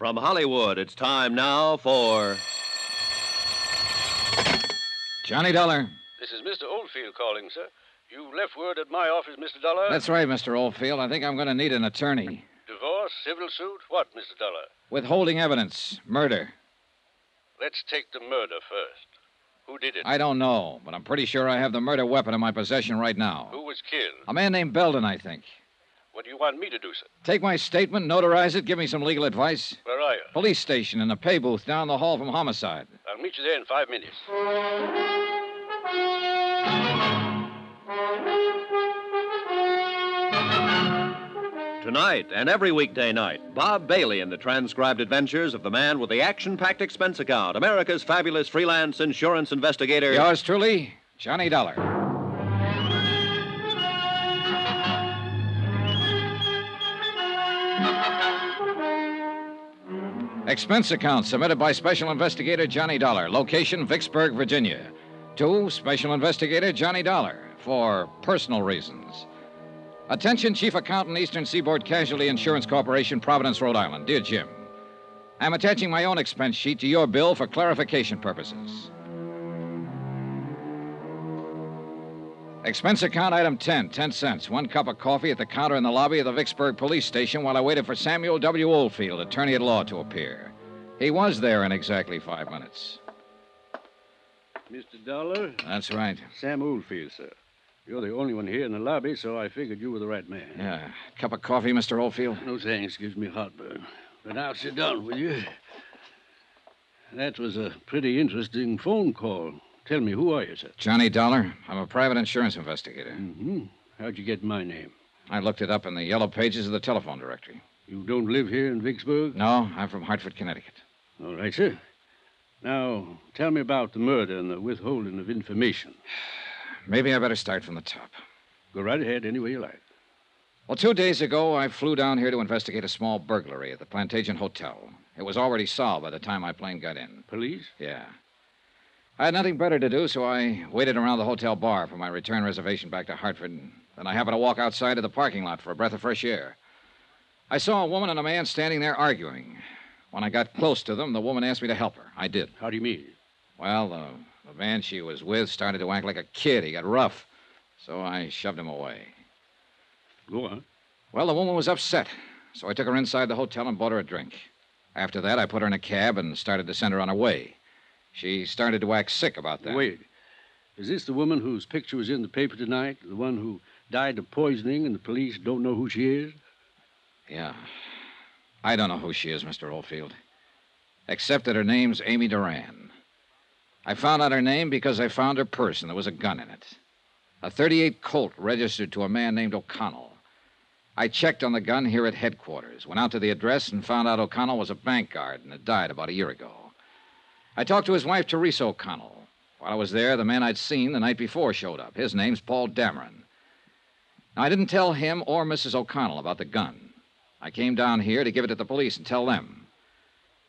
From Hollywood, it's time now for. Johnny Dollar. This is Mr. Oldfield calling, sir. You left word at my office, Mr. Dollar. That's right, Mr. Oldfield. I think I'm going to need an attorney. Divorce, civil suit, what, Mr. Dollar? Withholding evidence. Murder. Let's take the murder first. Who did it? I don't know, but I'm pretty sure I have the murder weapon in my possession right now. Who was killed? A man named Belden, I think. What do you want me to do, sir? Take my statement, notarize it, give me some legal advice. Where are you? Police station in the pay booth down the hall from homicide. I'll meet you there in five minutes. Tonight and every weekday night, Bob Bailey in the transcribed adventures of the man with the action packed expense account, America's fabulous freelance insurance investigator. Yours truly, Johnny Dollar. Expense account submitted by Special Investigator Johnny Dollar. Location Vicksburg, Virginia. To Special Investigator Johnny Dollar for personal reasons. Attention, Chief Accountant, Eastern Seaboard Casualty Insurance Corporation, Providence, Rhode Island. Dear Jim, I'm attaching my own expense sheet to your bill for clarification purposes. Expense account item 10, 10 cents. One cup of coffee at the counter in the lobby of the Vicksburg police station while I waited for Samuel W. Oldfield, attorney at law, to appear. He was there in exactly five minutes. Mr. Dollar? That's right. Sam Oldfield, sir. You're the only one here in the lobby, so I figured you were the right man. Yeah. Cup of coffee, Mr. Oldfield? No thanks. Gives me heartburn. But now sit down, will you? That was a pretty interesting phone call. Tell me, who are you, sir? Johnny Dollar. I'm a private insurance investigator. Mm-hmm. How'd you get my name? I looked it up in the yellow pages of the telephone directory. You don't live here in Vicksburg? No, I'm from Hartford, Connecticut. All right, sir. Now, tell me about the murder and the withholding of information. Maybe I better start from the top. Go right ahead any way you like. Well, two days ago, I flew down here to investigate a small burglary at the Plantation Hotel. It was already solved by the time my plane got in. Police? Yeah. I had nothing better to do, so I waited around the hotel bar for my return reservation back to Hartford. Then I happened to walk outside to the parking lot for a breath of fresh air. I saw a woman and a man standing there arguing. When I got close to them, the woman asked me to help her. I did. How do you mean? Well, the, the man she was with started to act like a kid. He got rough. So I shoved him away. Go on. Well, the woman was upset, so I took her inside the hotel and bought her a drink. After that, I put her in a cab and started to send her on her way. She started to act sick about that. Wait. Is this the woman whose picture was in the paper tonight? The one who died of poisoning and the police don't know who she is? Yeah. I don't know who she is, Mr. Oldfield. Except that her name's Amy Duran. I found out her name because I found her purse and there was a gun in it. A 38 Colt registered to a man named O'Connell. I checked on the gun here at headquarters, went out to the address, and found out O'Connell was a bank guard and had died about a year ago. I talked to his wife, Teresa O'Connell. While I was there, the man I'd seen the night before showed up. His name's Paul Dameron. Now, I didn't tell him or Mrs. O'Connell about the gun. I came down here to give it to the police and tell them.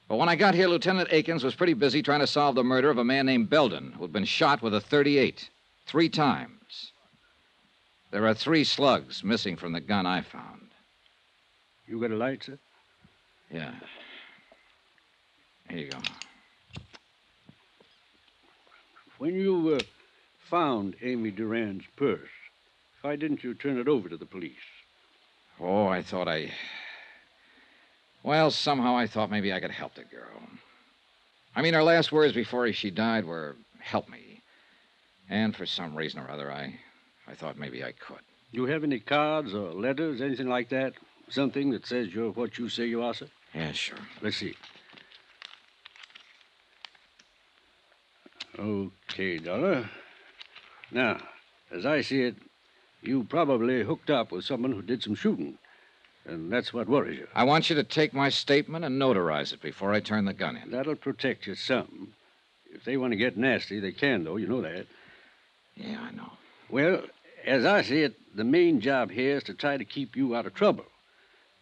But when I got here, Lieutenant Akins was pretty busy trying to solve the murder of a man named Belden, who'd been shot with a 38 three times. There are three slugs missing from the gun I found. You got a light, sir? Yeah. Here you go. When you uh, found Amy Durand's purse, why didn't you turn it over to the police? Oh, I thought I. Well, somehow I thought maybe I could help the girl. I mean, her last words before she died were, help me. And for some reason or other, I, I thought maybe I could. You have any cards or letters, anything like that? Something that says you're what you say you are, sir? Yeah, sure. Let's see. Okay, Dollar. Now, as I see it, you probably hooked up with someone who did some shooting. And that's what worries you. I want you to take my statement and notarize it before I turn the gun in. That'll protect you some. If they want to get nasty, they can, though. You know that. Yeah, I know. Well, as I see it, the main job here is to try to keep you out of trouble.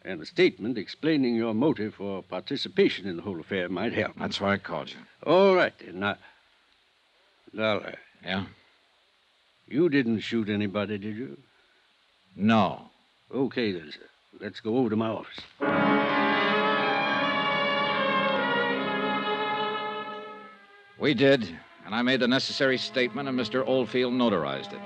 And a statement explaining your motive for participation in the whole affair might help. That's why I called you. All right, then. Now, Dollar, uh, Yeah? you didn't shoot anybody, did you? No. Okay, then, sir. Let's go over to my office. We did, and I made the necessary statement, and Mr. Oldfield notarized it.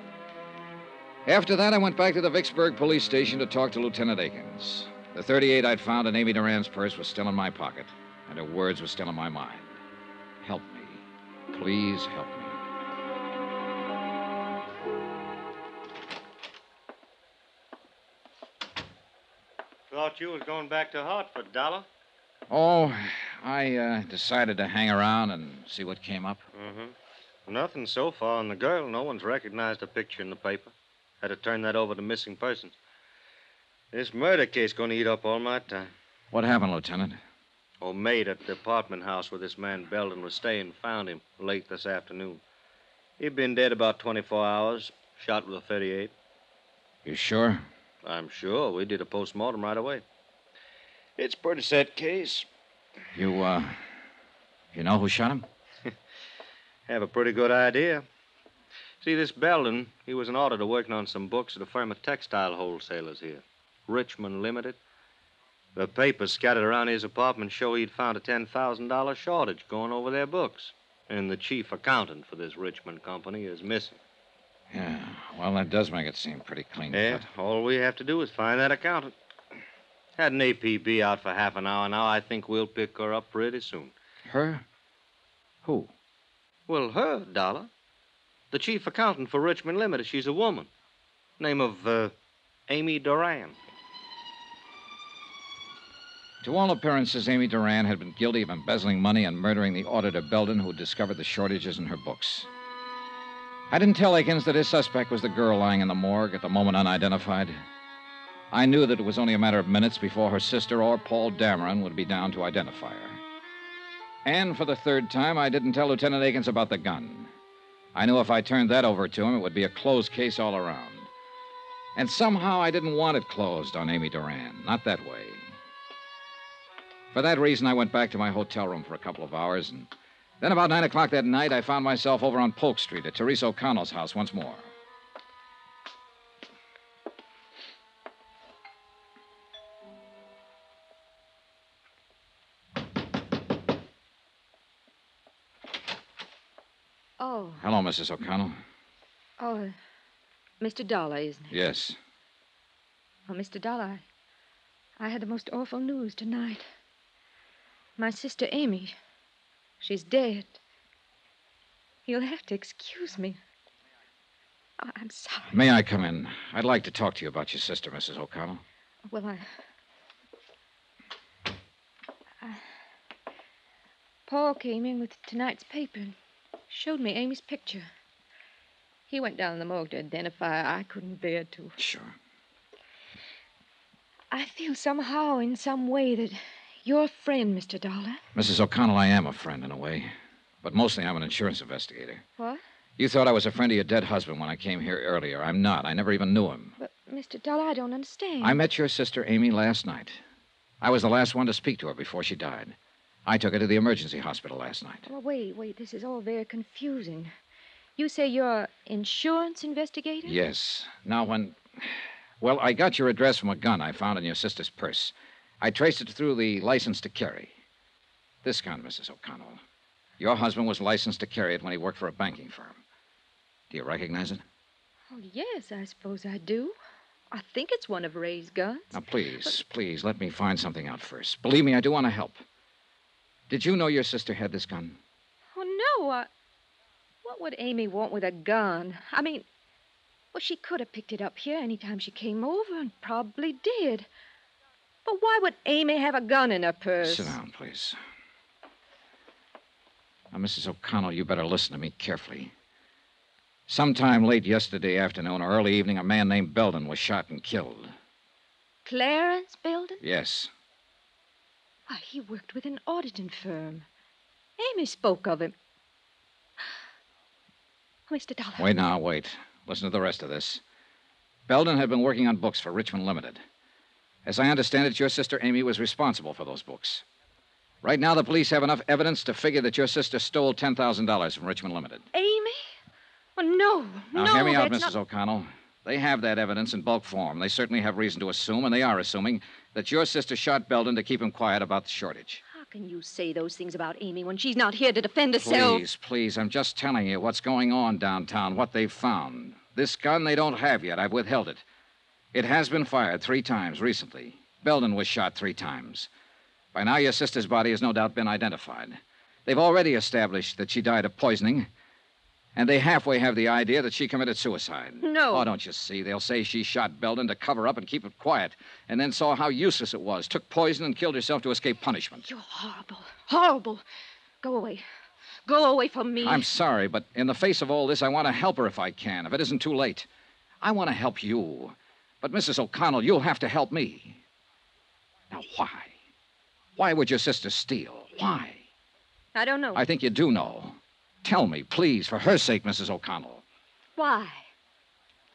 After that, I went back to the Vicksburg police station to talk to Lieutenant Akins. The 38 I'd found in Amy Duran's purse was still in my pocket, and her words were still in my mind. Help me. Please help me. Thought you was going back to Hartford, Dollar. Oh, I uh, decided to hang around and see what came up. Mm-hmm. Nothing so far on the girl. No one's recognized her picture in the paper. Had to turn that over to missing persons. This murder case going to eat up all my time. What happened, Lieutenant? Old maid at the apartment house where this man Belden was staying found him late this afternoon. He'd been dead about 24 hours, shot with a 38. You sure? I'm sure. We did a postmortem right away. It's a pretty set case. You, uh, you know who shot him? Have a pretty good idea. See, this Belden, he was an auditor working on some books at a firm of textile wholesalers here, Richmond Limited. The papers scattered around his apartment show he'd found a $10,000 shortage going over their books. And the chief accountant for this Richmond company is missing. Yeah, well, that does make it seem pretty clean Yeah, cut. all we have to do is find that accountant. Had an APB out for half an hour now. I think we'll pick her up pretty soon. Her? Who? Well, her, Dollar. The chief accountant for Richmond Limited. She's a woman. Name of, uh, Amy Duran. To all appearances, Amy Duran had been guilty of embezzling money and murdering the auditor Belden who discovered the shortages in her books. I didn't tell Akins that his suspect was the girl lying in the morgue at the moment unidentified. I knew that it was only a matter of minutes before her sister or Paul Dameron would be down to identify her. And for the third time, I didn't tell Lieutenant Akins about the gun. I knew if I turned that over to him, it would be a closed case all around. And somehow I didn't want it closed on Amy Duran. Not that way. For that reason, I went back to my hotel room for a couple of hours, and then about nine o'clock that night, I found myself over on Polk Street at Teresa O'Connell's house once more. Oh, Hello, Mrs. O'Connell. oh, uh, Mr. Dollar, isn't it? Yes. Oh, Mr. Dollar, I, I had the most awful news tonight. My sister Amy, she's dead. You'll have to excuse me. Oh, I'm sorry. May I come in? I'd like to talk to you about your sister, Mrs. O'Connell. Well, I. I... Paul came in with tonight's paper and showed me Amy's picture. He went down the morgue to identify her. I couldn't bear to. Sure. I feel somehow, in some way, that you're friend, Mr. Dollar. Mrs. O'Connell, I am a friend in a way, but mostly I'm an insurance investigator. What? You thought I was a friend of your dead husband when I came here earlier. I'm not. I never even knew him. But, Mr. Dollar, I don't understand. I met your sister, Amy, last night. I was the last one to speak to her before she died. I took her to the emergency hospital last night. Well, wait, wait. This is all very confusing. You say you're an insurance investigator? Yes. Now, when. Well, I got your address from a gun I found in your sister's purse. I traced it through the license to carry. This gun, Mrs. O'Connell. Your husband was licensed to carry it when he worked for a banking firm. Do you recognize it? Oh, yes, I suppose I do. I think it's one of Ray's guns. Now, please, please, let me find something out first. Believe me, I do want to help. Did you know your sister had this gun? Oh, no. I... What would Amy want with a gun? I mean, well, she could have picked it up here any time she came over and probably did. But why would Amy have a gun in her purse? Sit down, please. Now, Mrs. O'Connell, you better listen to me carefully. Sometime late yesterday afternoon or early evening, a man named Belden was shot and killed. Clarence Belden? Yes. Why, he worked with an auditing firm. Amy spoke of him. Oh, Mr. Dollar. Wait now, wait. Listen to the rest of this. Belden had been working on books for Richmond Limited. As I understand it, your sister Amy was responsible for those books. Right now, the police have enough evidence to figure that your sister stole $10,000 from Richmond Limited. Amy? Oh, no. Now, no, hear me out, Mrs. not... O'Connell. They have that evidence in bulk form. They certainly have reason to assume, and they are assuming, that your sister shot Belden to keep him quiet about the shortage. How can you say those things about Amy when she's not here to defend herself? Please, please, I'm just telling you what's going on downtown, what they've found. This gun they don't have yet. I've withheld it. It has been fired three times recently. Belden was shot three times. By now, your sister's body has no doubt been identified. They've already established that she died of poisoning, and they halfway have the idea that she committed suicide. No. Oh, don't you see? They'll say she shot Belden to cover up and keep it quiet, and then saw how useless it was, took poison, and killed herself to escape punishment. You're horrible. Horrible. Go away. Go away from me. I'm sorry, but in the face of all this, I want to help her if I can, if it isn't too late. I want to help you. But, Mrs. O'Connell, you'll have to help me. Now, why? Why would your sister steal? Why? I don't know. I think you do know. Tell me, please, for her sake, Mrs. O'Connell. Why?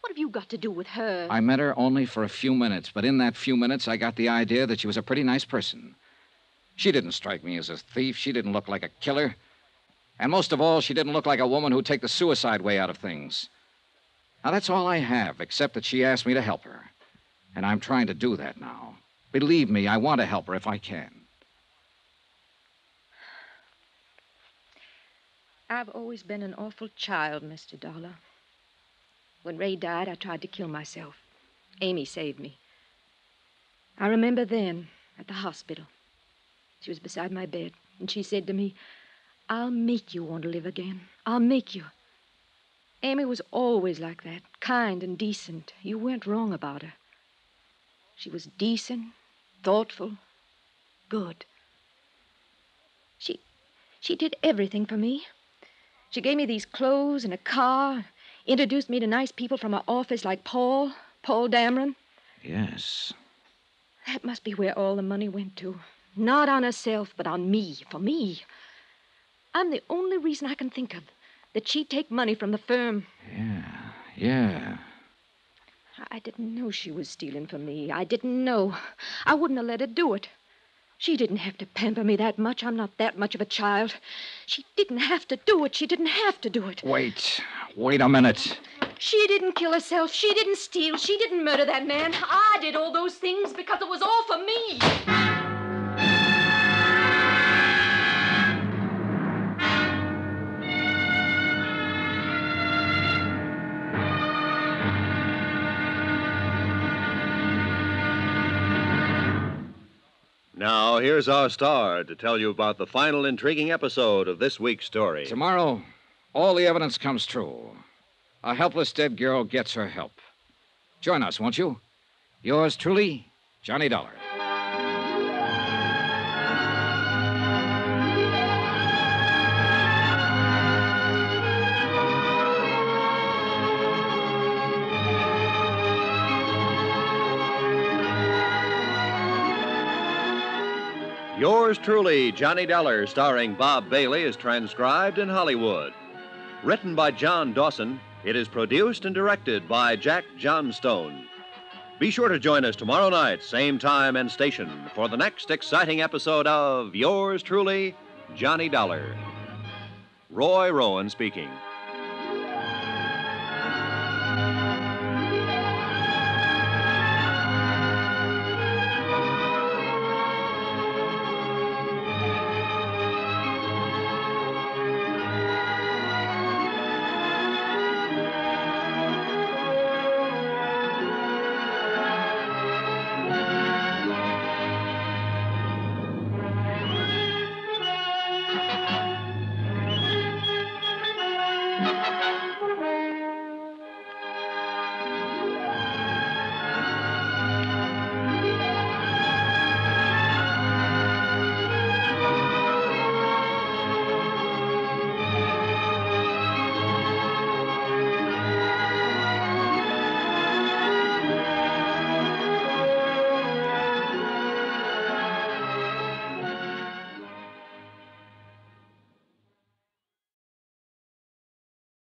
What have you got to do with her? I met her only for a few minutes, but in that few minutes, I got the idea that she was a pretty nice person. She didn't strike me as a thief. She didn't look like a killer. And most of all, she didn't look like a woman who'd take the suicide way out of things. Now, that's all I have, except that she asked me to help her. And I'm trying to do that now. Believe me, I want to help her if I can. I've always been an awful child, Mr. Dollar. When Ray died, I tried to kill myself. Amy saved me. I remember then, at the hospital. She was beside my bed, and she said to me, I'll make you want to live again. I'll make you. Amy was always like that, kind and decent. You weren't wrong about her. She was decent, thoughtful, good. She she did everything for me. She gave me these clothes and a car, introduced me to nice people from her office like Paul, Paul Dameron. Yes. That must be where all the money went to. Not on herself, but on me, for me. I'm the only reason I can think of that she'd take money from the firm. Yeah, yeah. I didn't know she was stealing from me. I didn't know. I wouldn't have let her do it. She didn't have to pamper me that much. I'm not that much of a child. She didn't have to do it. She didn't have to do it. Wait. Wait a minute. She didn't kill herself. She didn't steal. She didn't murder that man. I did all those things because it was all for me. Now, here's our star to tell you about the final intriguing episode of this week's story. Tomorrow, all the evidence comes true. A helpless dead girl gets her help. Join us, won't you? Yours truly, Johnny Dollar. Yours truly, Johnny Dollar, starring Bob Bailey, is transcribed in Hollywood. Written by John Dawson, it is produced and directed by Jack Johnstone. Be sure to join us tomorrow night, same time and station, for the next exciting episode of Yours truly, Johnny Dollar. Roy Rowan speaking.